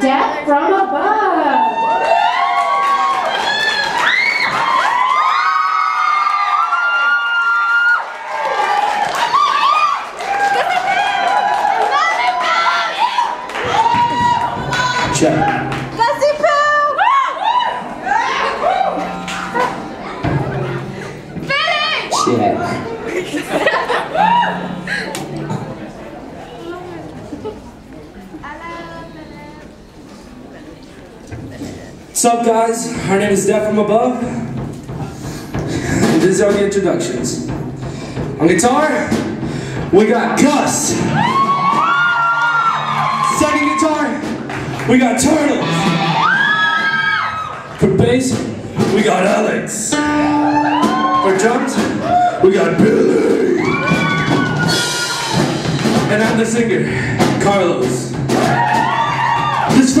Death from Above. Check. What's up, guys? Our name is Death from Above. These are the introductions. On guitar, we got Gus. Second guitar, we got Turtles. For bass, we got Alex. For drums, we got Billy. And I'm the singer, Carlos. This